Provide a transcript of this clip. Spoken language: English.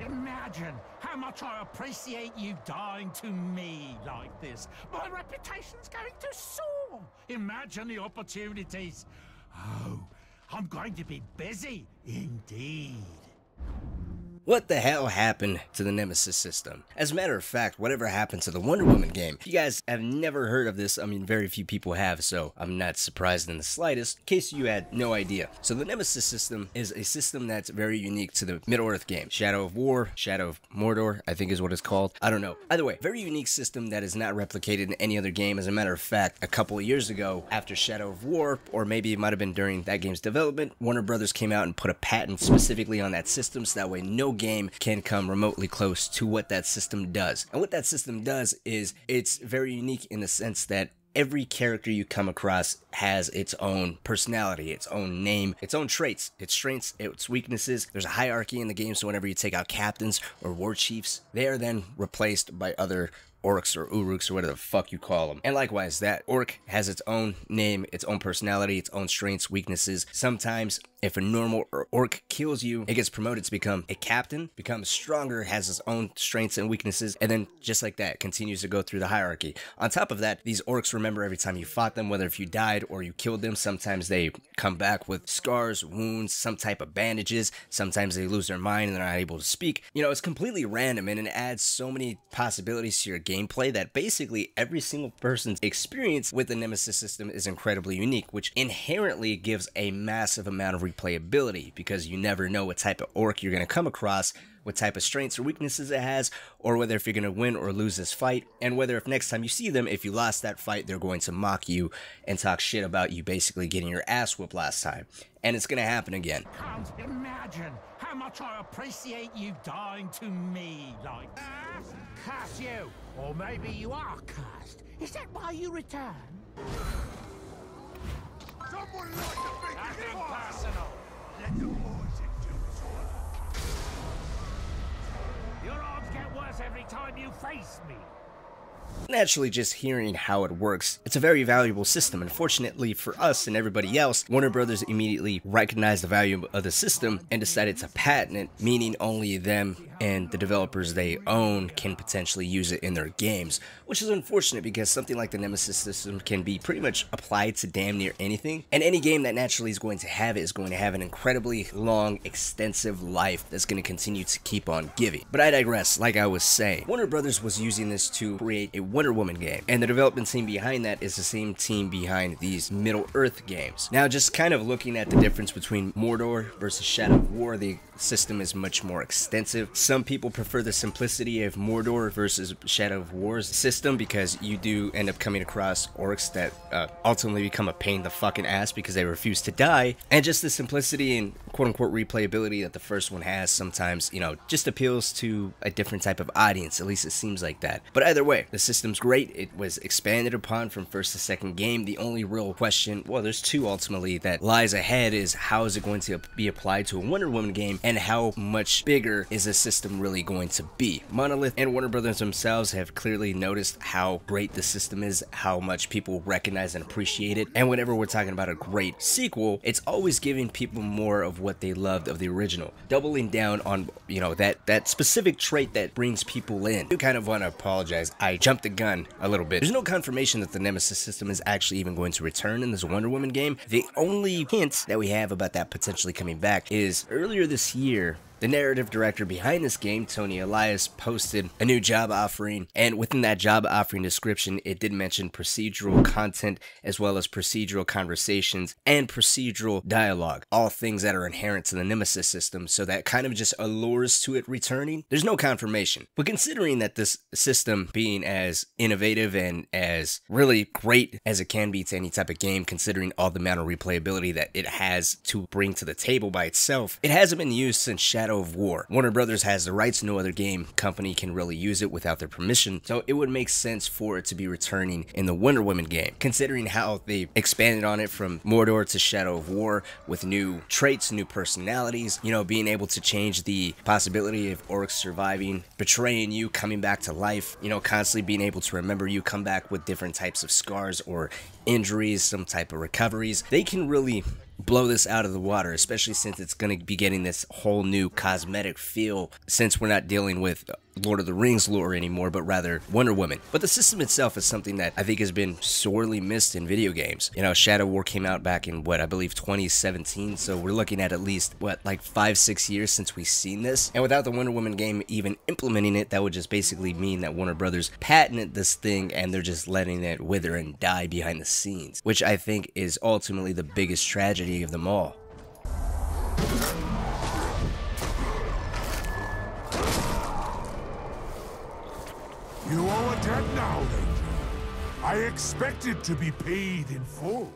imagine how much I appreciate you dying to me like this. My reputation's going to soar. Imagine the opportunities. Oh, I'm going to be busy indeed. What the hell happened to the Nemesis system? As a matter of fact, whatever happened to the Wonder Woman game? If You guys have never heard of this, I mean very few people have, so I'm not surprised in the slightest, in case you had no idea. So the Nemesis system is a system that's very unique to the Middle-earth game. Shadow of War, Shadow of Mordor, I think is what it's called. I don't know. Either way, very unique system that is not replicated in any other game. As a matter of fact, a couple of years ago, after Shadow of War, or maybe it might have been during that game's development, Warner Brothers came out and put a patent specifically on that system so that way no game can come remotely close to what that system does. And what that system does is it's very unique in the sense that every character you come across has its own personality, its own name, its own traits, its strengths, its weaknesses. There's a hierarchy in the game, so whenever you take out captains or war chiefs, they are then replaced by other orcs or uruks or whatever the fuck you call them. And likewise, that orc has its own name, its own personality, its own strengths, weaknesses. Sometimes if a normal orc kills you, it gets promoted to become a captain, becomes stronger, has its own strengths and weaknesses, and then just like that, continues to go through the hierarchy. On top of that, these orcs remember every time you fought them, whether if you died or you killed them. Sometimes they come back with scars, wounds, some type of bandages. Sometimes they lose their mind and they're not able to speak. You know, it's completely random and it adds so many possibilities to your gameplay that basically every single person's experience with the Nemesis system is incredibly unique, which inherently gives a massive amount of replayability because you never know what type of orc you're going to come across, what type of strengths or weaknesses it has, or whether if you're going to win or lose this fight, and whether if next time you see them, if you lost that fight, they're going to mock you and talk shit about you basically getting your ass whooped last time. And it's going to happen again. Can't imagine how much I appreciate you dying to me like ah, Curse you! Or maybe you are cursed. Is that why you return? Someone like to make Nothing it personal. Let the boys every time you face me. Naturally, just hearing how it works, it's a very valuable system. Unfortunately for us and everybody else, Warner Brothers immediately recognized the value of the system and decided to patent it, meaning only them and the developers they own can potentially use it in their games, which is unfortunate because something like the Nemesis system can be pretty much applied to damn near anything, and any game that naturally is going to have it is going to have an incredibly long, extensive life that's going to continue to keep on giving. But I digress, like I was saying, Warner Brothers was using this to create a Wonder Woman game, and the development team behind that is the same team behind these Middle Earth games. Now, just kind of looking at the difference between Mordor versus Shadow of War, the system is much more extensive. Some people prefer the simplicity of Mordor versus Shadow of War's system because you do end up coming across orcs that uh, ultimately become a pain in the fucking ass because they refuse to die. And just the simplicity and quote unquote replayability that the first one has sometimes, you know, just appeals to a different type of audience. At least it seems like that. But either way, the system's great. It was expanded upon from first to second game. The only real question, well, there's two ultimately that lies ahead is how is it going to be applied to a Wonder Woman game and how much bigger is the system really going to be. Monolith and Warner Brothers themselves have clearly noticed how great the system is, how much people recognize and appreciate it. And whenever we're talking about a great sequel, it's always giving people more of what they loved of the original, doubling down on, you know, that that specific trait that brings people in. I kind of want to apologize. I jumped the gun a little bit. There's no confirmation that the Nemesis system is actually even going to return in this Wonder Woman game. The only hint that we have about that potentially coming back is earlier this year, the narrative director behind this game, Tony Elias, posted a new job offering, and within that job offering description, it did mention procedural content as well as procedural conversations and procedural dialogue, all things that are inherent to the Nemesis system, so that kind of just allures to it returning. There's no confirmation, but considering that this system being as innovative and as really great as it can be to any type of game, considering all the amount of replayability that it has to bring to the table by itself, it hasn't been used since Shadow of War. Warner Brothers has the rights, no other game company can really use it without their permission, so it would make sense for it to be returning in the Wonder Woman game, considering how they expanded on it from Mordor to Shadow of War with new traits, new personalities, you know, being able to change the possibility of orcs surviving, betraying you, coming back to life, you know, constantly being able to remember you, come back with different types of scars or injuries, some type of recoveries. They can really blow this out of the water, especially since it's going to be getting this whole new cosmetic feel since we're not dealing with Lord of the Rings lore anymore, but rather Wonder Woman. But the system itself is something that I think has been sorely missed in video games. You know, Shadow War came out back in what I believe 2017, so we're looking at at least what like five, six years since we've seen this. And without the Wonder Woman game even implementing it, that would just basically mean that Warner Brothers patented this thing and they're just letting it wither and die behind the scenes, which I think is ultimately the biggest tragedy of them all. Debt now, Ranger. I expected to be paid in full.